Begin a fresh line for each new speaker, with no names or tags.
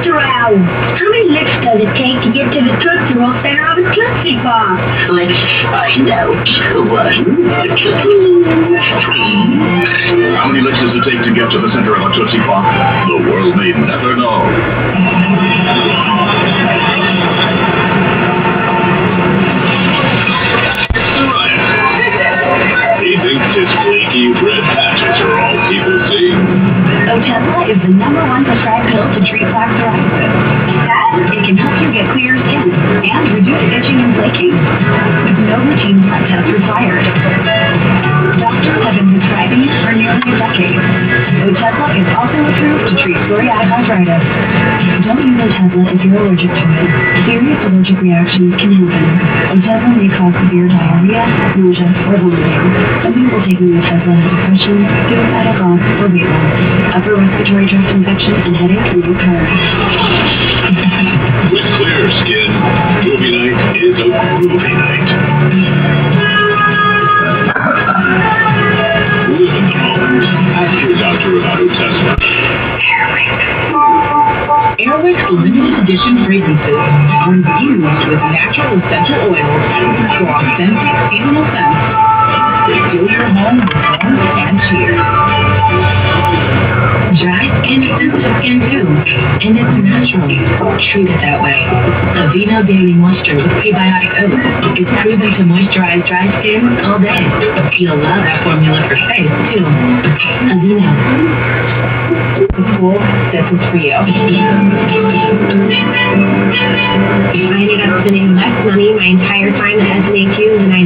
Mr. Owl, how many licks does it take to get to the Tootsie Roll center of a Tootsie Pop?
Let's find out. One, two, three.
How many licks does it take to get to the center of a Tootsie Pop? The world may never know.
Otezla is the number one prescribed pill to treat plaque psoriasis. That, it can help you get clear skin and reduce itching and flaking. With no routine blood test required. Doctors have been prescribing it for nearly a decade. Otezla is also approved to treat psoriatic arthritis. Don't use Otezla if you're allergic to it. Serious allergic reactions can happen. Otezla may cause severe diarrhea, nausea, or vomiting. Some people taking Otezla have depression, suicidal thoughts, or weight loss. Upper respiratory tract infection and headache may occur.
With clear skin, movie night is a groovy night. Live in the moment. Ask your doctor about Otezla.
Airwick limited edition fragrances are infused with natural essential oils for authentic seasonal scents that with warmth and cheer. And it's natural. Treat it that way. Aveeno Daily Moisture with prebiotic oats is proven to moisturize dry skin all day. You'll love that formula for face too. Aveeno. The cool, this is for you.
I ended up spending less money my entire time at SNHU than I